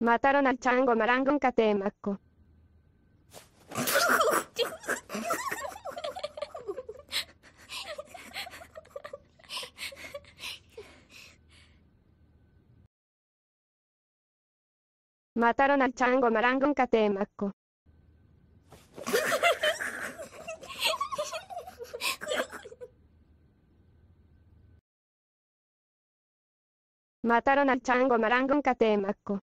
Mataron al chango marango en Catemaco. Mataron al chango marango en Catemaco. Mataron al chango marango en Catemaco.